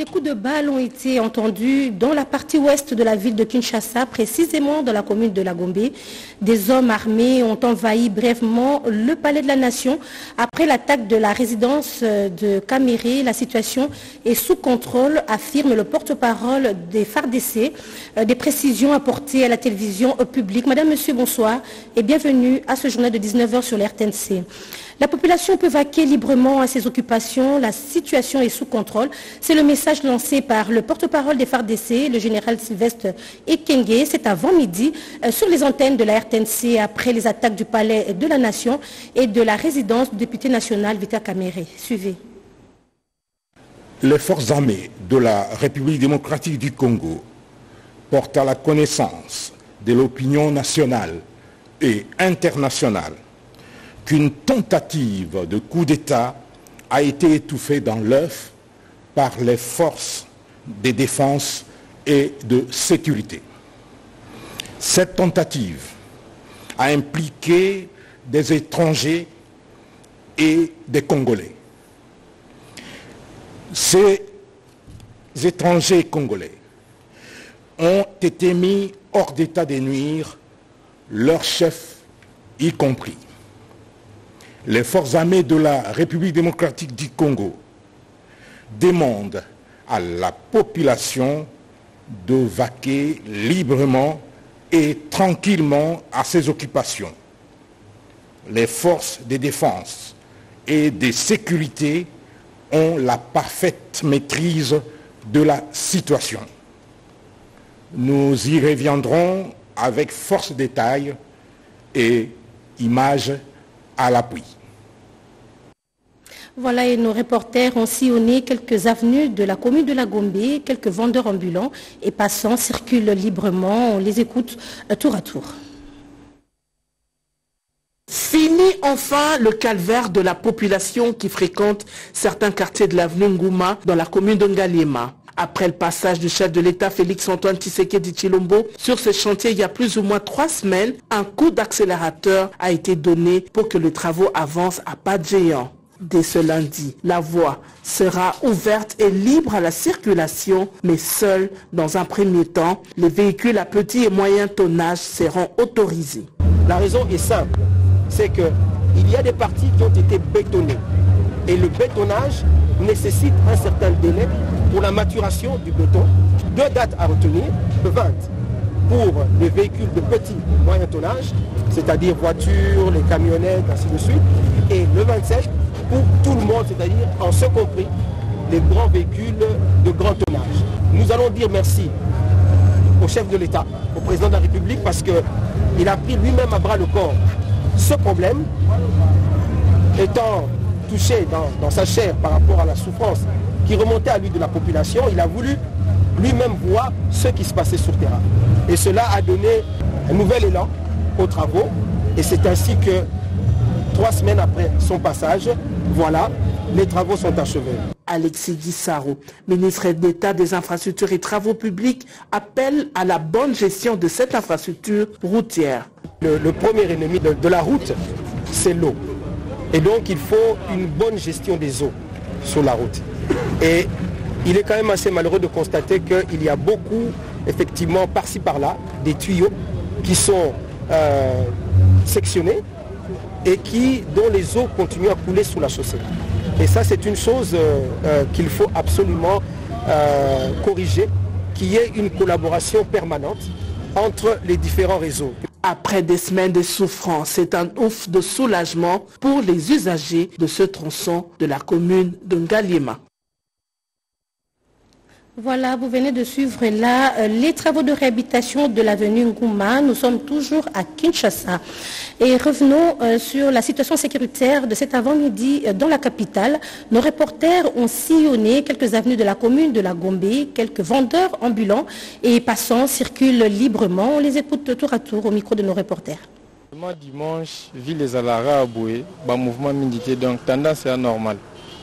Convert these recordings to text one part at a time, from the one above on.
Des coups de balles ont été entendus dans la partie ouest de la ville de Kinshasa, précisément dans la commune de Lagombe. Des hommes armés ont envahi brièvement le palais de la Nation. Après l'attaque de la résidence de Caméré, la situation est sous contrôle, affirme le porte-parole des FARDC. Des précisions apportées à la télévision publique. Madame, Monsieur, bonsoir et bienvenue à ce journal de 19h sur l'RTNC. La population peut vaquer librement à ses occupations, la situation est sous contrôle. C'est le message lancé par le porte-parole des FARDC, le général Sylvestre Ekenge, c'est avant midi sur les antennes de la RTNC après les attaques du palais de la Nation et de la résidence du député national Vita Kamere. Suivez. Les forces armées de la République démocratique du Congo portent à la connaissance de l'opinion nationale et internationale qu'une tentative de coup d'État a été étouffée dans l'œuf par les forces de défense et de sécurité. Cette tentative a impliqué des étrangers et des Congolais. Ces étrangers congolais ont été mis hors d'état de nuire, leur chef y compris les forces armées de la République démocratique du Congo demandent à la population de vaquer librement et tranquillement à ses occupations. Les forces de défense et de sécurité ont la parfaite maîtrise de la situation. Nous y reviendrons avec force détail et images à l'appui. Voilà, et nos reporters ont sillonné quelques avenues de la commune de la Gombe. Quelques vendeurs ambulants et passants circulent librement. On les écoute tour à tour. Fini enfin le calvaire de la population qui fréquente certains quartiers de l'avenue Ngouma dans la commune de Ngaliema. Après le passage du chef de l'État Félix-Antoine Tshisekedi Chilombo sur ce chantier il y a plus ou moins trois semaines, un coup d'accélérateur a été donné pour que les travaux avancent à pas de géant. Dès ce lundi, la voie sera ouverte et libre à la circulation, mais seul dans un premier temps, les véhicules à petit et moyen tonnage seront autorisés. La raison est simple, c'est qu'il y a des parties qui ont été bétonnées. Et le bétonnage nécessite un certain délai pour la maturation du béton. Deux dates à retenir, le 20 pour les véhicules de petit et moyen tonnage, c'est-à-dire voitures, les camionnettes, ainsi de suite, et le 27 pour tout le monde, c'est-à-dire en ce compris les grands véhicules de grand tonnage. Nous allons dire merci au chef de l'État, au président de la République, parce qu'il a pris lui-même à bras le corps ce problème, étant touché dans, dans, sa chair par rapport à la souffrance qui remontait à lui de la population, il a voulu lui-même voir ce qui se passait sur terrain. Et cela a donné un nouvel élan aux travaux, et c'est ainsi que trois semaines après son passage, voilà, les travaux sont achevés. Alexis Guissaro, ministre d'État des infrastructures et travaux publics, appelle à la bonne gestion de cette infrastructure routière. Le, le premier ennemi de, de la route, c'est l'eau. Et donc il faut une bonne gestion des eaux sur la route. Et il est quand même assez malheureux de constater qu'il y a beaucoup, effectivement, par-ci par-là, des tuyaux qui sont euh, sectionnés et qui, dont les eaux continuent à couler sous la chaussée. Et ça, c'est une chose euh, euh, qu'il faut absolument corriger, qu'il y ait une collaboration permanente entre les différents réseaux. Après des semaines de souffrance, c'est un ouf de soulagement pour les usagers de ce tronçon de la commune de Ngaliema. Voilà, vous venez de suivre là euh, les travaux de réhabilitation de l'avenue Ngouma. Nous sommes toujours à Kinshasa. Et revenons euh, sur la situation sécuritaire de cet avant-midi euh, dans la capitale. Nos reporters ont sillonné quelques avenues de la commune de la Gombe. Quelques vendeurs ambulants et passants circulent librement. On les écoute tour à tour au micro de nos reporters. Dimanche, ville des Alara à Boué, mouvement militaire, donc tendance est normale.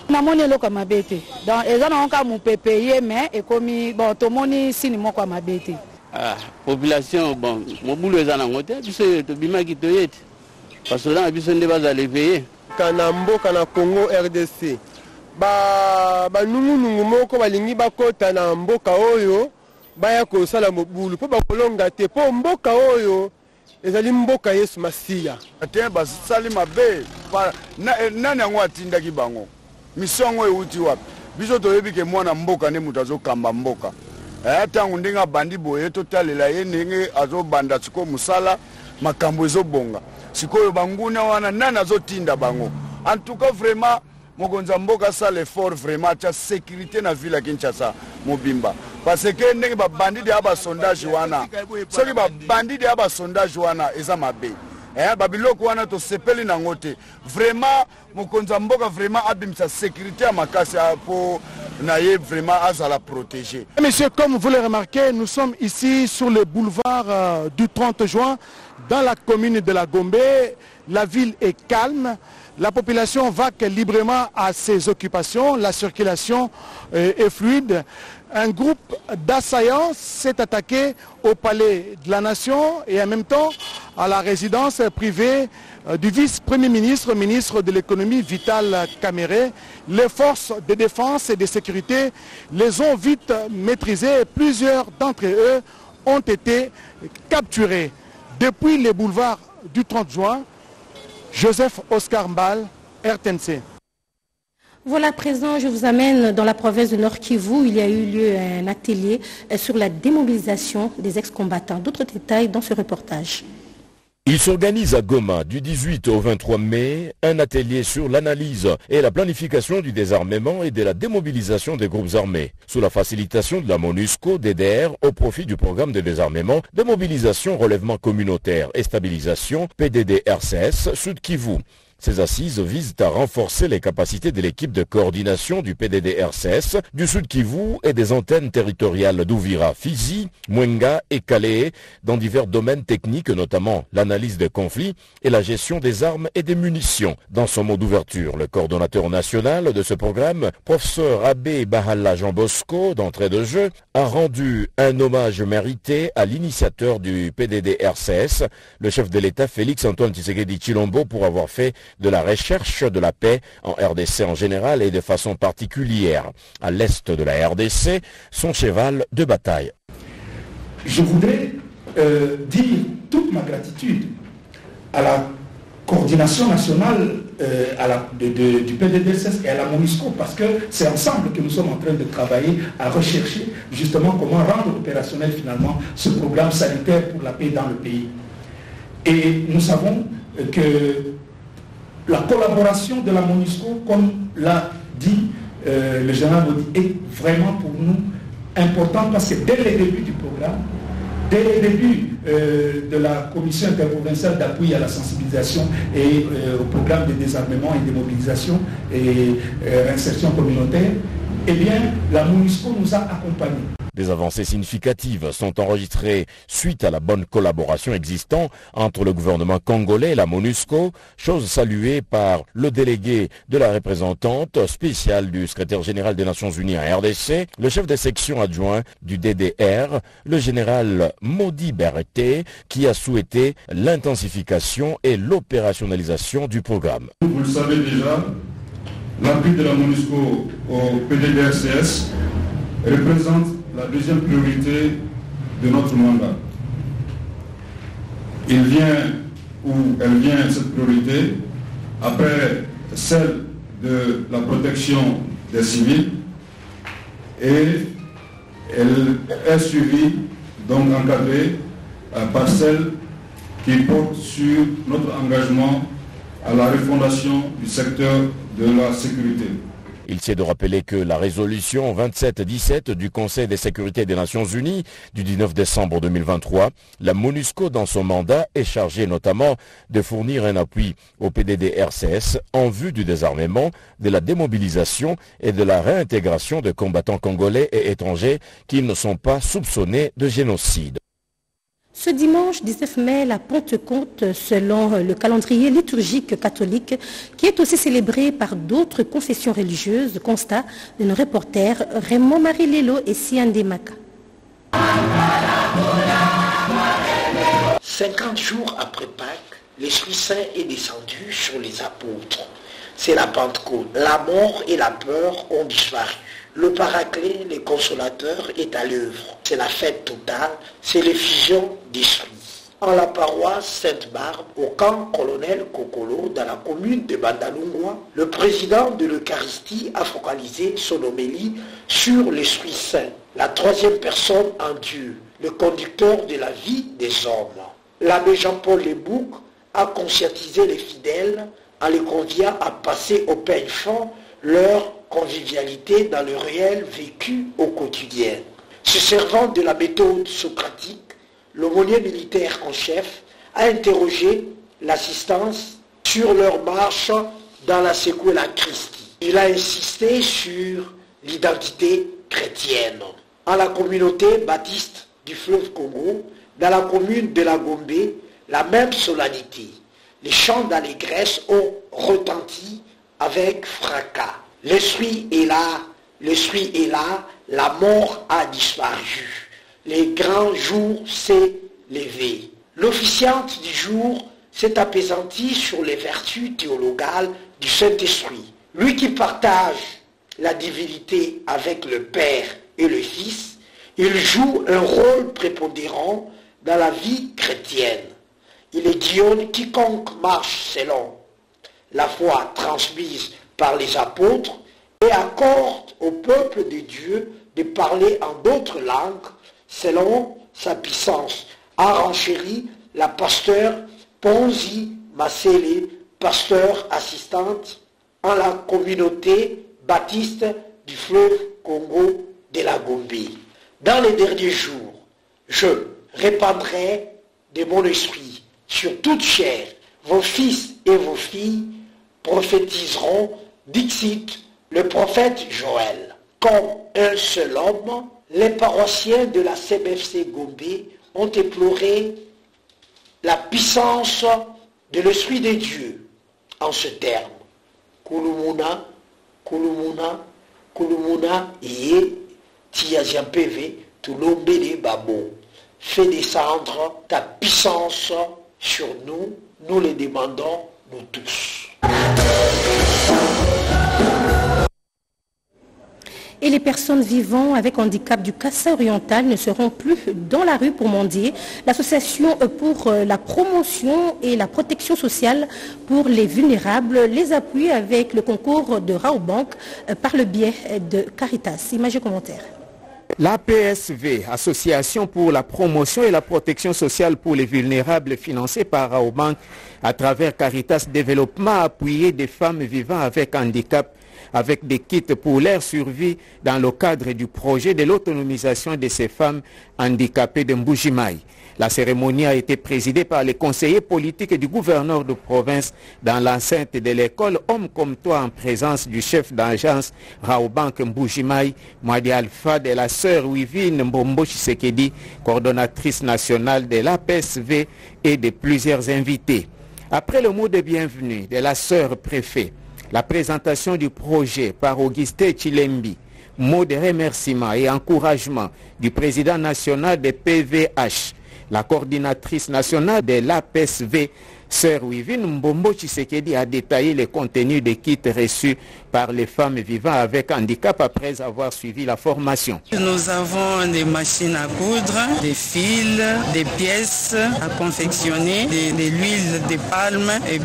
Namoni eloko mabe te. Donc eza nango kaka mopepe ye mais ekomi bon tomoni sini moko ya mabe te. Ah, population bon mobulu eza nango te biso tobimaki toye te. Basoda na biso nde bazala eveye kana mboka na congo rdc banungunungu moko balingi bakɔta na mboka oyo baya kosala mobulu. Mpo bakolonga te mpo mboka oyo ezali mboka yesu masiya. Te basali mabe. Nani yango atindaki bango misio yango euti wapi? Biso toyebi ke mwana mboka nde moto azokamba mboka. Ntango ndenge abandi boye totalela ye ndenge azobanda sikoyo mosala makambo ezobonga. Sikoyo banguna wana nani azotinda bango? En tout cas vraiment mokonzi ya mboka asala effort vraiment atya sécurité na ville ya kinshasa mobimba. Parce ke ndenge babandide ya basondage wana soki babandide ya basondage wana eza mabe. eh, babiloko wana tosepeli nango te vraiment mokonzi ya mboka vraiment abimisa sécurité ya makasi mpo na ye vraiment azala protégé Messieurs, comme vous le remarquez, nous sommes ici sur le boulevard euh, du 30 juin dans la commune de la Gombe. La ville est calme. La population vaque librement à ses occupations. La circulation euh, est fluide. Un groupe d'assaillants s'est attaqué au palais de la Nation et en même temps à la résidence privée euh, du vice-premier ministre, ministre de l'économie Vital Caméré. Les forces de défense et de sécurité les ont vite maîtrisés. Plusieurs d'entre eux ont été capturés. Depuis les boulevards du 30 juin, Joseph Oscar Mbal, RTNC. Voilà, à présent, je vous amène dans la province de Nord Kivu. Il y a eu lieu un atelier sur la démobilisation des ex-combattants. D'autres détails dans ce reportage. Il s'organise à Goma du 18 au 23 mai un atelier sur l'analyse et la planification du désarmement et de la démobilisation des groupes armés, sous la facilitation de la MONUSCO DDR au profit du programme de désarmement, démobilisation, relèvement communautaire et stabilisation PDD-RCS Sud Kivu. Ces assises visent à renforcer les capacités de l'équipe de coordination du PDD-RCS, du Sud Kivu et des antennes territoriales d'Ouvira, Fizi, Mwenga et Calais dans divers domaines techniques, notamment l'analyse des conflits et la gestion des armes et des munitions. Dans son mot d'ouverture, le coordonnateur national de ce programme, professeur Abbé Bahala Jean Bosco, d'entrée de jeu, a rendu un hommage mérité à l'initiateur du PDD-RCS, le chef de l'État Félix Antoine Tshisekedi Chilombo, pour avoir fait de la recherche de la paix en RDC en général et de façon particulière à l'est de la RDC, son cheval de bataille. Je voudrais euh, dire toute ma gratitude à la coordination nationale euh, du PDDSS et à la MONUSCO parce que c'est ensemble que nous sommes en train de travailler à rechercher justement comment rendre opérationnel finalement ce programme sanitaire pour la paix dans le pays. Et nous savons que la collaboration de la MONUSCO, comme l'a dit euh, le général Maudit, est vraiment pour nous importante parce que dès le début du programme, dès le début euh, de la commission interprovinciale d'appui à la sensibilisation et euh, au programme de désarmement et de mobilisation et insertion communautaire, eh bien, la MONUSCO nous a accompagnés. Des avancées significatives sont enregistrées suite à la bonne collaboration existante entre le gouvernement congolais et la MONUSCO, chose saluée par le délégué de la représentante spéciale du secrétaire général des Nations Unies à RDC, le chef de section adjoint du DDR, le général Maudit Berté, qui a souhaité l'intensification et l'opérationnalisation du programme. Vous le savez déjà, l'appui de la MONUSCO au PDDRCS représente la deuxième priorité de notre mandat. Il vient, ou elle vient, cette priorité, après celle de la protection des civils, et elle est suivie, donc encadrée, par celle qui porte sur notre engagement à la refondation du secteur de la sécurité. Il s'est de rappeler que la résolution 2717 du Conseil de sécurité des Nations Unies du 19 décembre 2023, la MONUSCO dans son mandat est chargée notamment de fournir un appui au PDD-RCS en vue du désarmement, de la démobilisation et de la réintégration de combattants congolais et étrangers qui ne sont pas soupçonnés de génocide. Ce dimanche 19 mai, la Pentecôte, selon le calendrier liturgique catholique, qui est aussi célébré par d'autres confessions religieuses, constat de nos reporters Raymond Marie Lelo et Sian Demaka. 50 jours après Pâques, l'Esprit Saint est descendu sur les apôtres. C'est la Pentecôte. La mort et la peur ont disparu. Le paraclet, le consolateur, est à l'œuvre. C'est la fête totale, c'est l'effusion d'esprit. En la paroisse Sainte-Barbe, au camp colonel Kokolo, dans la commune de Bandalungwa, le président de l'Eucharistie a focalisé son homélie sur l'Esprit Saint, la troisième personne en Dieu, le conducteur de la vie des hommes. L'abbé Jean-Paul Lebouc a conscientisé les fidèles en les conviant à passer au peigne fond leur convivialité dans le réel vécu au quotidien. Se servant de la méthode socratique, l'aumônier militaire en chef a interrogé l'assistance sur leur marche dans la Sequela Christi. Il a insisté sur l'identité chrétienne. En la communauté baptiste du fleuve Congo, dans la commune de la Gombe, la même solennité. Les chants d'allégresse ont retenti avec fracas. L'esprit est là, l'esprit est là, la mort a disparu. Les grands jours s'est levé. L'officiante du jour s'est apaisantie sur les vertus théologales du Saint-Esprit. Lui qui partage la divinité avec le Père et le Fils, il joue un rôle prépondérant dans la vie chrétienne. Il est Guillaume quiconque marche selon la foi transmise par les apôtres et accorde au peuple de Dieu de parler en d'autres langues selon sa puissance. A renchéri la pasteur Ponzi Massele, pasteur assistante en la communauté baptiste du fleuve Congo de la Gombe. Dans les derniers jours, je répandrai de mon esprit sur toute chair. Vos fils et vos filles prophétiseront, Dixit, le prophète Joël. Comme un seul homme, les paroissiens de la CBFC Gombe ont éploré la puissance de l'Esprit de Dieu en ce terme. Kulumuna, Kulumuna, Kulumuna, Iye, Tiaziampeve, Tulombele Babo. Fais descendre ta puissance sur nous, nous les demandons, nous tous. Et les personnes vivant avec handicap du Cassa oriental ne seront plus dans la rue pour mendier. L'association pour la promotion et la protection sociale pour les vulnérables les appuie avec le concours de Raobank par le biais de Caritas. Image et commentaire. L'APSV, Association pour la promotion et la protection sociale pour les vulnérables, financée par Raobank à travers Caritas Développement, appuyé des femmes vivant avec handicap avec des kits pour leur survie dans le cadre du projet de l'autonomisation de ces femmes handicapées de Mbujimaï. La cérémonie a été présidée par les conseillers politiques du gouverneur de province dans l'enceinte de l'école Homme comme toi en présence du chef d'agence Raobank Mbujimaï, Mwadi Alpha de la sœur Wivine Mbombo Chisekedi, coordonnatrice nationale de l'APSV et de plusieurs invités. Après le mot de bienvenue de la sœur préfet, la présentation du projet par Augustin Chilembi, mot de remerciement et encouragement du président national de PVH, la coordinatrice nationale de l'APSV, Sœur Wivine Mbombo Chisekedi a détaillé les contenus des kits reçus par les femmes vivant avec handicap après avoir suivi la formation. Nous avons des machines à coudre, des fils, des pièces à confectionner, de, l'huile de palme et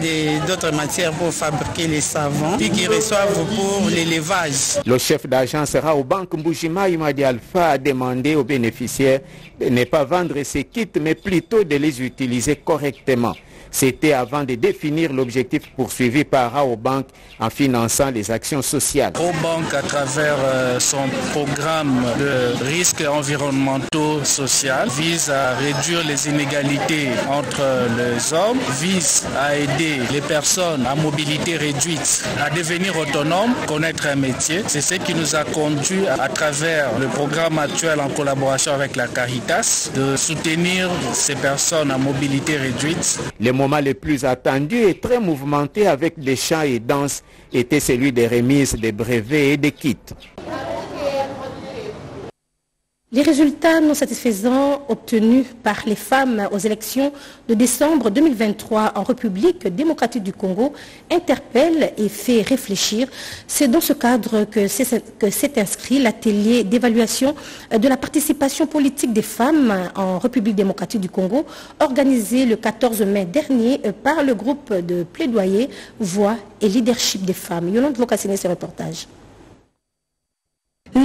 d'autres matières pour fabriquer les savons, puis qui reçoivent pour l'élevage. Le chef d'agence Raobank Mbujima Imadi Alpha a demandé aux bénéficiaires de ne pas vendre ces kits, mais plutôt de les utiliser correctement. C'était avant de définir l'objectif poursuivi par Raobank en finançant les actions sociales. Raobank, à travers euh, son programme de risques environnementaux sociaux, vise à réduire les inégalités entre les hommes, vise à aider les personnes à mobilité réduite à devenir autonomes, connaître un métier. C'est ce qui nous a conduit à travers le programme actuel en collaboration avec la Caritas de soutenir ces personnes à mobilité réduite. Moment le plus attendu et très mouvementé avec des chants et danses était celui des remises des brevets et des kits. Les résultats non satisfaisants obtenus par les femmes aux élections de décembre 2023 en République démocratique du Congo interpellent et fait réfléchir. C'est dans ce cadre que s'est inscrit l'atelier d'évaluation de la participation politique des femmes en République démocratique du Congo, organisé le 14 mai dernier par le groupe de plaidoyer Voix et Leadership des femmes. Yolande Vocassine, ce reportage.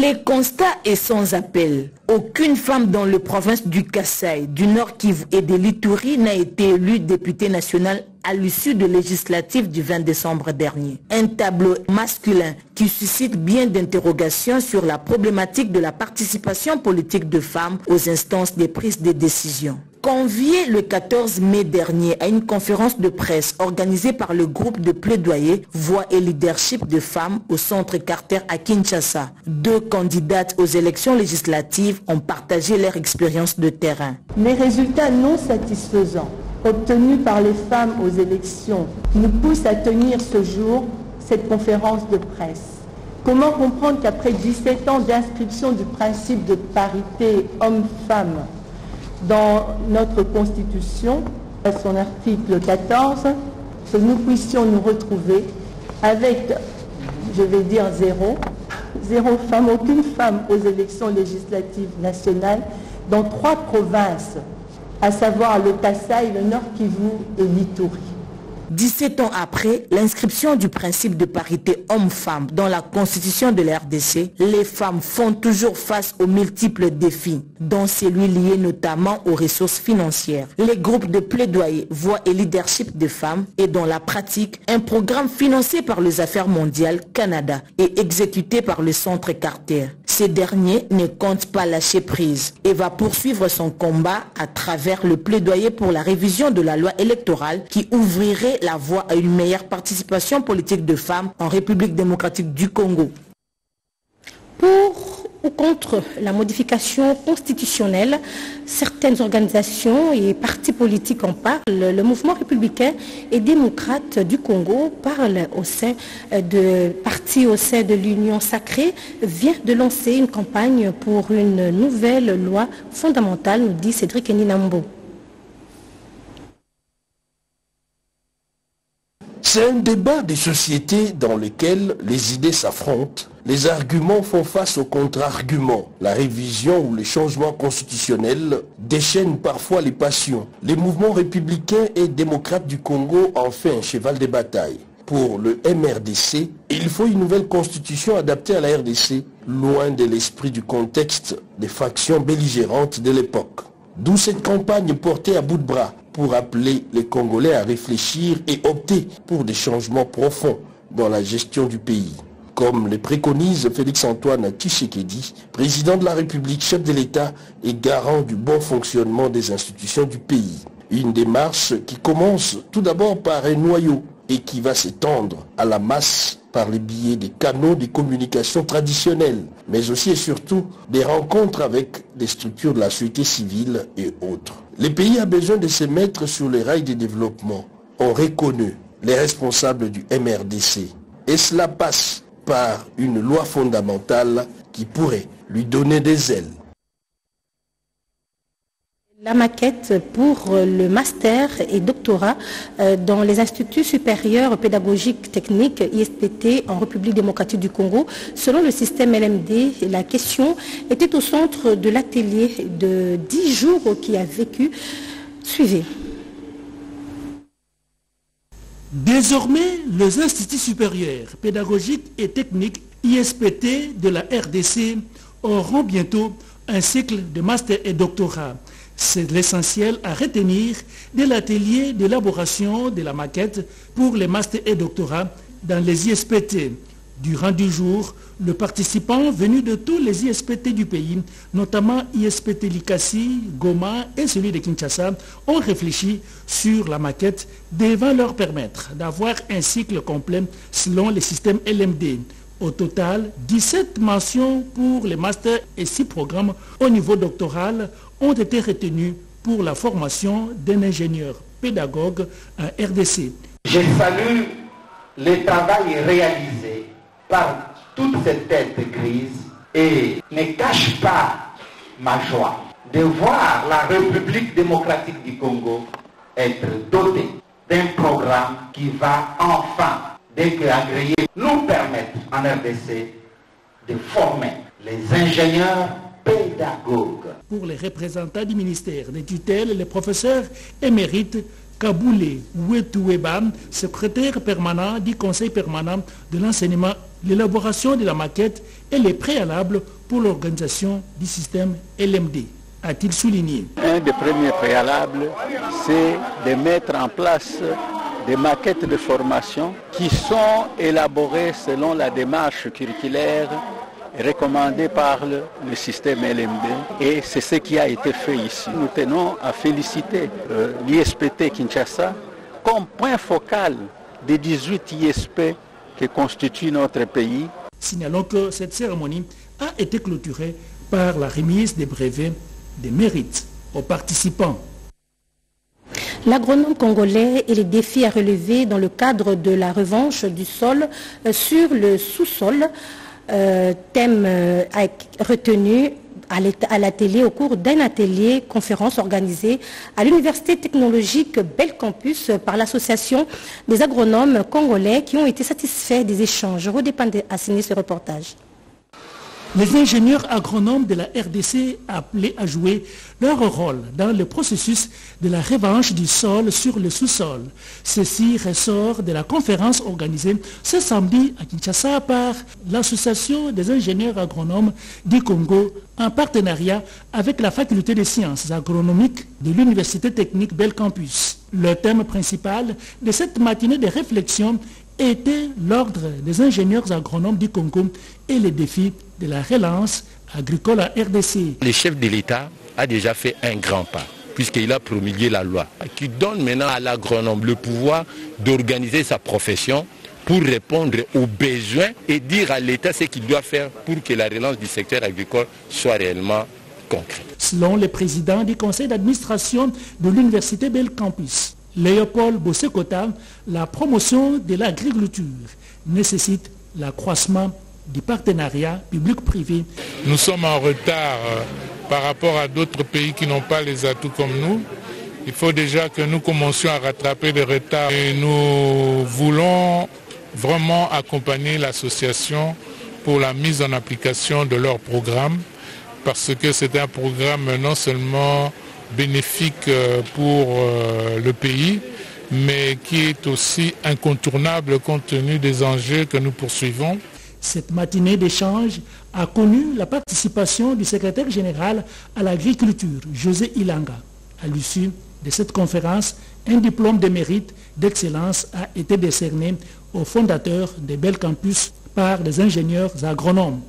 Les constats est sans appel. Aucune femme dans le province du Kassai, du Nord Kivu et de l'Ituri n'a été élue députée nationale à l'issue de législative du 20 décembre dernier. Un tableau masculin qui suscite bien d'interrogations sur la problématique de la participation politique de femmes aux instances des prises de décision. Convié le 14 mai dernier à une conférence de presse organisée par le groupe de plaidoyer Voix et Leadership de femmes au centre Carter à Kinshasa, deux candidates aux élections législatives ont partagé leur expérience de terrain. Les résultats non satisfaisants obtenus par les femmes aux élections nous poussent à tenir ce jour cette conférence de presse. Comment comprendre qu'après 17 ans d'inscription du principe de parité homme-femme dans notre Constitution, à son article 14, que nous puissions nous retrouver avec, je vais dire zéro, zéro femme, aucune femme aux élections législatives nationales dans trois provinces, à savoir le Kassai, le Nord Kivu et l'Ituri. 17 ans après l'inscription du principe de parité homme-femme dans la constitution de la RDC, les femmes font toujours face aux multiples défis, dont celui lié notamment aux ressources financières. Les groupes de plaidoyer Voix et Leadership de femmes est dans la pratique un programme financé par les Affaires mondiales Canada et exécuté par le Centre Carter. Ces derniers ne comptent pas lâcher prise et va poursuivre son combat à travers le plaidoyer pour la révision de la loi électorale qui ouvrirait la voie à une meilleure participation politique de femmes en République démocratique du Congo. Contre la modification constitutionnelle, certaines organisations et partis politiques en parlent. Le mouvement républicain et démocrate du Congo parle au sein de partis au sein de l'Union sacrée, vient de lancer une campagne pour une nouvelle loi fondamentale, nous dit Cédric Eninambo. C'est un débat de société dans lequel les idées s'affrontent, les arguments font face aux contre-arguments. La révision ou les changements constitutionnels déchaînent parfois les passions. Les mouvements républicains et démocrates du Congo en fait un cheval de bataille. Pour le MRDC, il faut une nouvelle constitution adaptée à la RDC, loin de l'esprit du contexte des factions belligérantes de l'époque. D'où cette campagne portée à bout de bras pour appeler les Congolais à réfléchir et opter pour des changements profonds dans la gestion du pays. Comme le préconise Félix-Antoine Tshisekedi, président de la République, chef de l'État et garant du bon fonctionnement des institutions du pays. Une démarche qui commence tout d'abord par un noyau et qui va s'étendre à la masse par les billets des canaux de communication traditionnels, mais aussi et surtout des rencontres avec des structures de la société civile et autres. Le pays a besoin de se mettre sur les rails de développement. On reconnu les responsables du MRDC. Et cela passe par une loi fondamentale qui pourrait lui donner des ailes. La maquette pour le master et doctorat dans les instituts supérieurs pédagogiques techniques ISPT en République démocratique du Congo. Selon le système LMD, la question était au centre de l'atelier de 10 jours qui a vécu. Suivez. Désormais, les instituts supérieurs pédagogiques et techniques ISPT de la RDC auront bientôt un cycle de master et doctorat. C'est l'essentiel à retenir de l'atelier d'élaboration de la maquette pour les masters et doctorats dans les ISPT. Durant du jour, le participant venu de tous les ISPT du pays, notamment ISPT Likasi, Goma et celui de Kinshasa, ont réfléchi sur la maquette devant leur permettre d'avoir un cycle complet selon le système LMD. Au total, 17 mentions pour les masters et 6 programmes au niveau doctoral ont été retenus pour la formation d'un ingénieur pédagogue en RDC. Je salue le travail réalisé par toute cette tête grise et ne cache pas ma joie de voir la République démocratique du Congo être dotée d'un programme qui va enfin, dès que agréé, nous permettre en RDC de former les ingénieurs pédagogues. Pour les représentants du ministère des tutelles, les professeurs émérites Kaboulé Ouetoueba, secrétaire permanent du Conseil permanent de l'enseignement, l'élaboration de la maquette et les préalables pour l'organisation du système LMD, a-t-il souligné. Un des premiers préalables, c'est de mettre en place des maquettes de formation qui sont élaborées selon la démarche curriculaire recommandée par le, système LMD et c'est ce qui a été fait ici. Nous tenons à féliciter euh, l'ISPT Kinshasa comme point focal des 18 ISP que constitue notre pays. Signalons que cette cérémonie a été clôturée par la remise des brevets des mérites aux participants. L'agronome congolais et les défis à relever dans le cadre de la revanche du sol sur le sous-sol, euh, thème euh, retenu à la télé au cours d'un atelier conférence organisé à l'Université technologique Bel Campus par l'Association des agronomes congolais qui ont été satisfaits des échanges. Rodépendé a signé ce reportage. Les ingénieurs agronomes de la RDC appelés à jouer leur rôle dans le processus de la revanche du sol sur le sous-sol. Ceci ressort de la conférence organisée ce samedi à Kinshasa par l'Association des ingénieurs agronomes du Congo en partenariat avec la Faculté des sciences agronomiques de l'Université technique Bel Campus. Le thème principal de cette matinée de réflexion était l'ordre des ingénieurs agronomes du Congo et les défis de la relance agricole à RDC. Le chef de l'État a déjà fait un grand pas puisqu'il a promulgué la loi qui donne maintenant à l'agronome le pouvoir d'organiser sa profession pour répondre aux besoins et dire à l'État ce qu'il doit faire pour que la relance du secteur agricole soit réellement concrète. Selon le président du conseil d'administration de l'Université Bel Campus, Léopold Bossekota, la promotion de l'agriculture nécessite l'accroissement du partenariat public-privé. Nous sommes en retard euh, par rapport à d'autres pays qui n'ont pas les atouts comme nous. Il faut déjà que nous commencions à rattraper les retards et nous voulons vraiment accompagner l'association pour la mise en application de leur programme parce que c'est un programme non seulement bénéfique pour le pays, mais qui est aussi incontournable compte tenu des enjeux que nous poursuivons. Cette matinée d'échange a connu la participation du secrétaire général à l'agriculture, José Ilanga. À l'issue de cette conférence, un diplôme de mérite d'excellence a été décerné au fondateur des Bel Campus par les ingénieurs agronomes.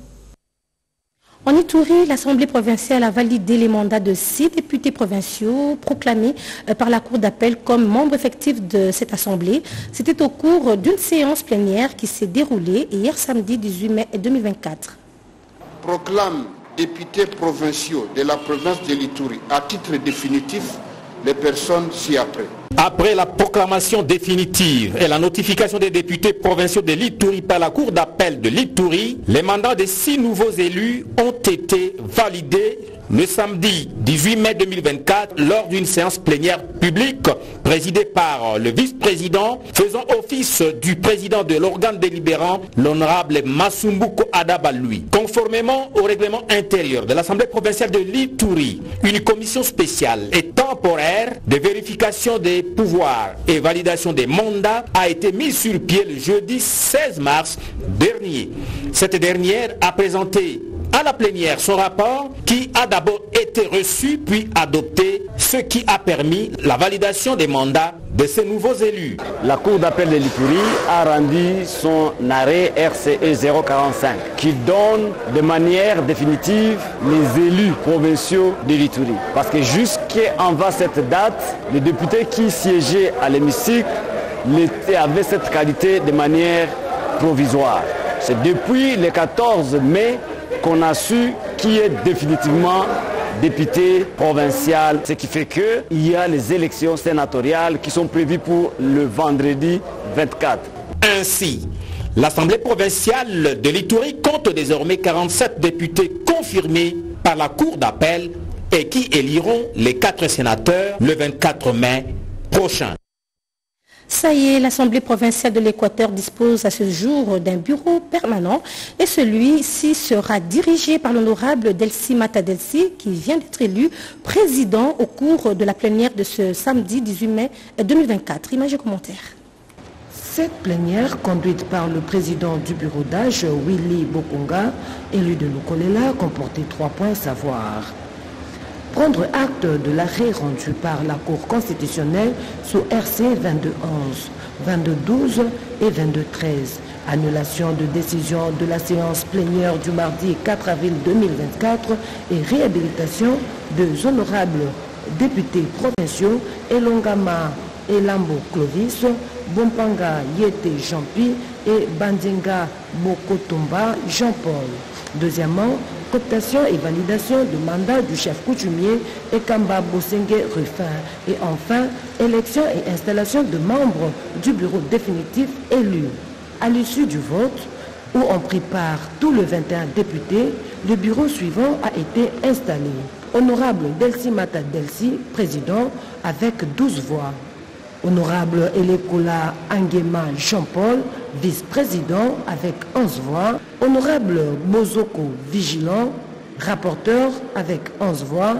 En Itourie, l'Assemblée provinciale a validé les mandats de six députés provinciaux proclamés par la Cour d'appel comme membres effectifs de cette Assemblée. C'était au cours d'une séance plénière qui s'est déroulée hier samedi 18 mai 2024. Proclame députés provinciaux de la province de l'Itourie à titre définitif les personnes ci-après. Après la proclamation définitive et la notification des députés provinciaux de l'Itourie par la Cour d'appel de l'Itourie, les mandats des six nouveaux élus ont été validés le samedi 18 mai 2024 lors d'une séance plénière publique présidée par le vice-président faisant office du président de l'organe délibérant, l'honorable Masumbuko Adabalui. Conformément au règlement intérieur de l'Assemblée provinciale de l'Itourie, une commission spéciale et temporaire de vérification des pouvoirs et validation des mandats a été mise sur pied le jeudi 16 mars dernier. Cette dernière a présenté à la plénière son rapport qui a d'abord été reçu puis adopté, ce qui a permis la validation des mandats de ces nouveaux élus. La Cour d'appel de l'Itourie a rendu son arrêt RCE 045 qui donne de manière définitive les élus provinciaux de l'Itourie. Parce que jusqu'en va cette date, les députés qui siégeaient à l'hémicycle avaient cette qualité de manière provisoire. C'est depuis le 14 mai qu'on a su qui est définitivement député provincial. Ce qui fait qu'il y a les élections sénatoriales qui sont prévues pour le vendredi 24. Ainsi, l'Assemblée provinciale de l'Itourie compte désormais 47 députés confirmés par la Cour d'appel et qui éliront les quatre sénateurs le 24 mai prochain. Ça y est, l'Assemblée provinciale de l'Équateur dispose à ce jour d'un bureau permanent et celui-ci sera dirigé par l'honorable Delcy Matadelsi qui vient d'être élu président au cours de la plénière de ce samedi 18 mai 2024. Image et commentaire. Cette plénière, conduite par le président du bureau d'âge, Willy Bokonga, élu de Lukolela, comportait trois points à savoir prendre acte de l'arrêt rendu par la Cour constitutionnelle sous RC 2211, 2212 et 2213. Annulation de décision de la séance plénière du mardi 4 avril 2024 et réhabilitation de honorables députés provinciaux Elongama Elambo Clovis, Bompanga Yete Jean-Pi et Bandinga Bokotomba Jean-Paul. Deuxièmement, cooptation et validation du mandat du chef coutumier Ekamba Bosenge Ruffin. Et enfin, élection et installation de membres du bureau définitif élu. À l'issue du vote, où ont pris part tous les 21 députés, le bureau suivant a été installé. Honorable Delcy Mata Delcy, président, avec 12 voix. Honorable Elekola Angema Jean-Paul, vice-président avec 11 voix. Honorable Mozoko Vigilant, rapporteur avec 11 voix.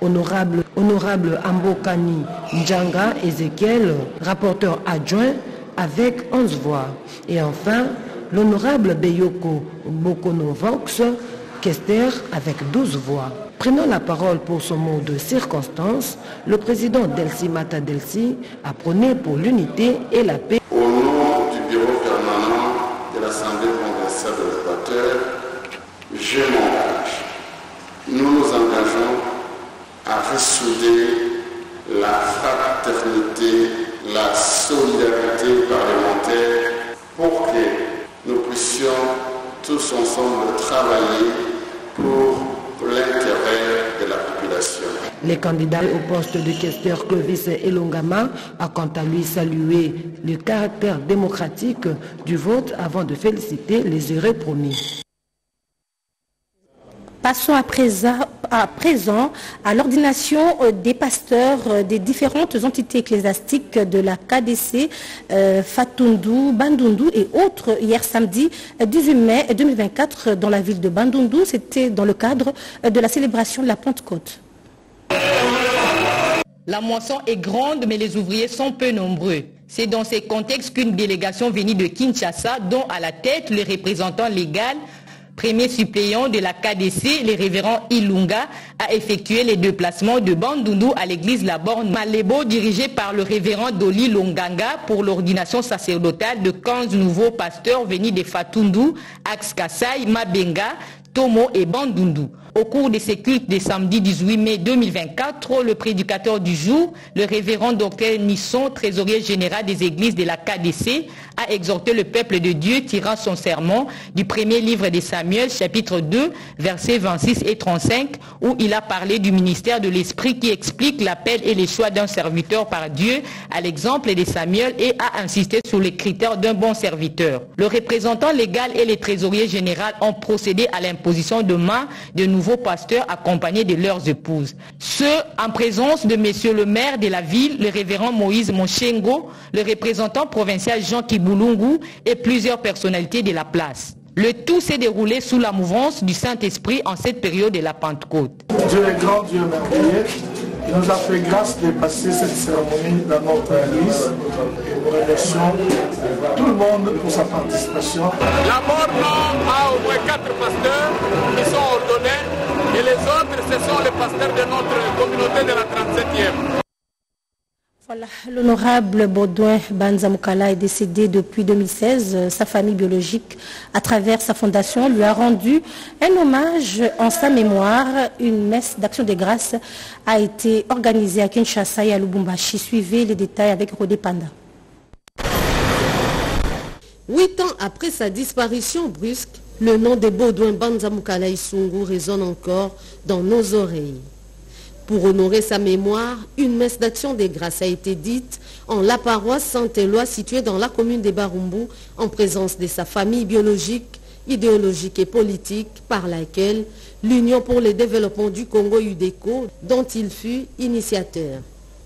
Honorable, honorable Ambokani Njanga Ezekiel, rapporteur adjoint avec 11 voix. Et enfin, l'honorable Beyoko Bokono Vox, Kester avec 12 voix. Prenant la parole pour ce mot de circonstance, le président Delcy Mata Delcy a prôné pour l'unité et la paix. Au nom du bureau permanent de l'Assemblée provinciale de l'Équateur, je m'engage. Nous nous engageons la fraternité, la solidarité parlementaire pour que nous puissions tous ensemble travailler pour l'intérêt de la population. Les candidats au poste de questeur Clovis Elongama a quant à lui salué le caractère démocratique du vote avant de féliciter les heureux promis. Passons à présent à, présent à l'ordination des pasteurs des différentes entités ecclésiastiques de la KDC, euh, Fatundu, Bandundu et autres hier samedi 18 mai 2024 dans la ville de Bandundu. C'était dans le cadre de la célébration de la Pentecôte. La moisson est grande, mais les ouvriers sont peu nombreux. C'est dans ces contextes qu'une délégation venue de Kinshasa, dont à la tête le représentant légal, premier suppléant de la KDC, le révérend Ilunga, a effectué les déplacements de Bandundu à l'église La Borne Malebo, dirigée par le révérend Doli Longanga pour l'ordination sacerdotale de 15 nouveaux pasteurs venus de Fatundu, Axe Kassai, Mabenga, Tomo et Bandundu. Au cours de ces cultes de samedi 18 mai 2024, le prédicateur du jour, le révérend docteur Nisson, trésorier général des églises de la KDC, a exhorté le peuple de Dieu tirant son sermon du premier livre de Samuel, chapitre 2, versets 26 et 35, où il a parlé du ministère de l'Esprit qui explique l'appel et les choix d'un serviteur par Dieu, à l'exemple de Samuel, et a insisté sur les critères d'un bon serviteur. Le représentant légal et le trésorier général ont procédé à l'imposition de main de nouveaux pasteurs accompagnés de leurs épouses. Ce, en présence de monsieur le maire de la ville, le révérend Moïse Mochengo, le représentant provincial Jean Kiboulungu et plusieurs personnalités de la place. Le tout s'est déroulé sous la mouvance du Saint-Esprit en cette période de la Pentecôte. Il nous a fait grâce de passer cette cérémonie dans notre église. Et nous remercions tout le monde pour sa participation. La mort a au moins quatre pasteurs qui sont ordonnés et les autres, ce sont les pasteurs de notre communauté de la 37e. L'honorable Baudouin Banzamukala est décédé depuis 2016. Sa famille biologique, à travers sa fondation, lui a rendu un hommage en sa mémoire. Une messe d'action de grâce a été organisée à Kinshasa et à Lubumbashi. Suivez les détails avec Rodé Panda. Huit ans après sa disparition brusque, le nom de Baudouin Banzamukala Isungu résonne encore dans nos oreilles. Pour honorer sa mémoire, une messe d'action des grâces a été dite en la paroisse Saint-Éloi située dans la commune de Barumbu en présence de sa famille biologique idéologique et politique par laquelle l'Union pour le développement du Congo UDECO, dont il fut initiateur.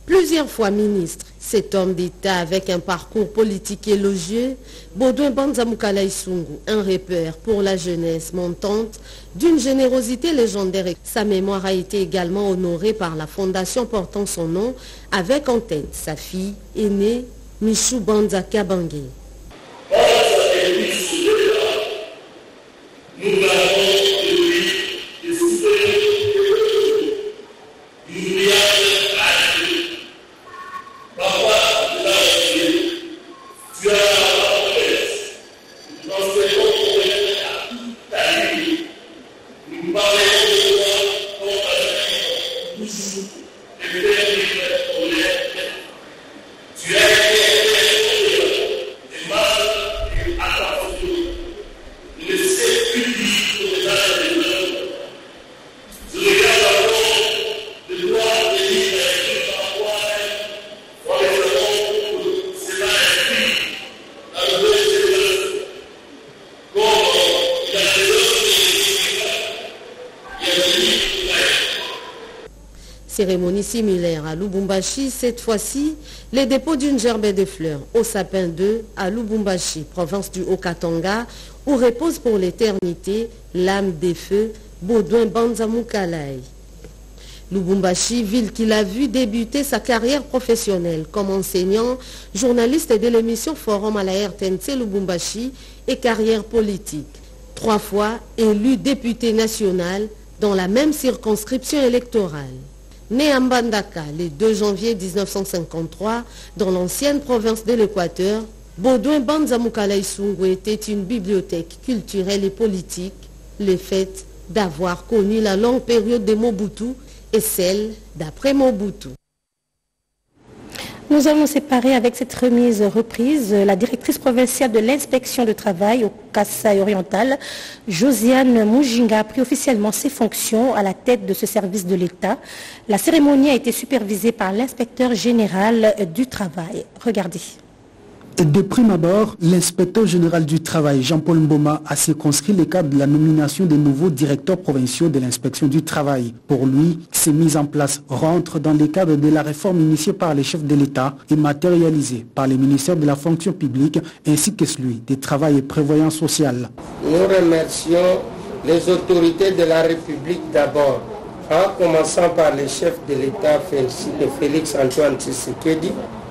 Plusieurs fois ministre, cet homme d'État avec un parcours politique élogieux, Baudouin Banzamukala Isungu, un repère pour la jeunesse montante, d'une générosité légendaire. Sa mémoire a été également honorée par la fondation portant son nom, avec en tête sa fille aînée, Michou Banza Kabangue. Cérémonie similaire à Lubumbashi, cette fois-ci, les dépôts d'une gerbe de fleurs au sapin 2 à Lubumbashi, province du Haut-Katanga, où repose pour l'éternité l'âme des feux Baudouin Banzamoukalai. Lubumbashi, ville qu'il a vu débuter sa carrière professionnelle comme enseignant, journaliste de l'émission Forum à la RTNC Lubumbashi et carrière politique. Trois fois élu député national dans la même circonscription électorale. Né à Mbandaka le 2 janvier 1953 dans l'ancienne province de l'Équateur, Baudouin Banzamukala était une bibliothèque culturelle et politique, le fait d'avoir connu la longue période de Mobutu et celle d'après Mobutu. Nous allons séparer avec cette remise reprise la directrice provinciale de l'inspection de travail au Kassai oriental, Josiane Mujinga, a pris officiellement ses fonctions à la tête de ce service de l'État. La cérémonie a été supervisée par l'inspecteur général du travail. Regardez. De prime abord, l'inspecteur général du travail, Jean-Paul Mboma, a circonscrit le cadre de la nomination des nouveaux directeurs provinciaux de l'inspection du travail. Pour lui, ces mises en place rentrent dans le cadre de la réforme initiée par les chefs de l'État et matérialisée par les ministères de la fonction publique ainsi que celui des travail et prévoyance sociale. Nous remercions les autorités de la République d'abord, en commençant par le chef de l'État, Félix-Antoine Tshisekedi,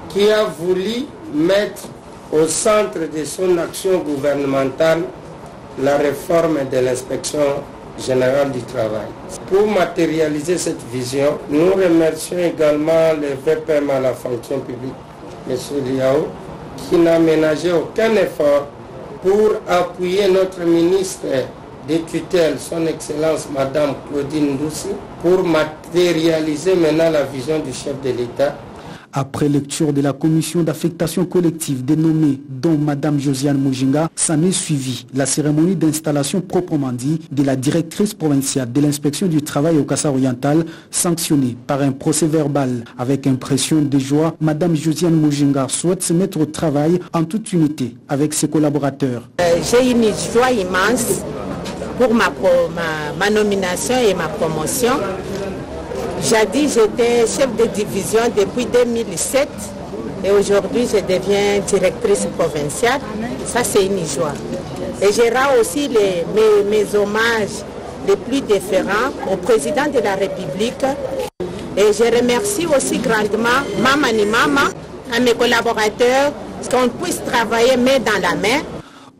qui a voulu mettre au centre de son action gouvernementale la réforme de l'inspection générale du travail. Pour matérialiser cette vision, nous remercions également le VPM à la fonction publique, M. Liao, qui n'a ménagé aucun effort pour appuyer notre ministre des tutelles, son Excellence Madame Claudine Doussi, pour matérialiser maintenant la vision du chef de l'État après lecture de la commission d'affectation collective dénommée dont Madame Josiane Mujinga, s'en est suivi la cérémonie d'installation proprement dit de la directrice provinciale de l'inspection du travail au Cassa oriental, sanctionnée par un procès verbal. Avec impression de joie, Madame Josiane Mujinga souhaite se mettre au travail en toute unité avec ses collaborateurs. J'ai une joie immense pour ma nomination et ma promotion. Jadis, j'étais chef de division depuis 2007 et aujourd'hui, je deviens directrice provinciale. Ça, c'est une joie. Et je rends aussi mes, hommages les plus différents au président de la République. Et je remercie aussi grandement Mamani Mama, à mes collaborateurs, qu'on puisse travailler main dans la main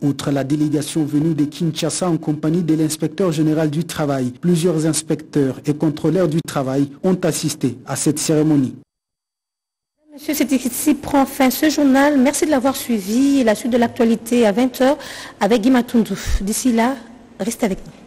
Outre la délégation venue de Kinshasa en compagnie de l'inspecteur général du travail, plusieurs inspecteurs et contrôleurs du travail ont assisté à cette cérémonie. Monsieur, c'est ici prend fin ce journal. Merci de l'avoir suivi. La suite de l'actualité à 20h avec Guy D'ici là, restez avec nous.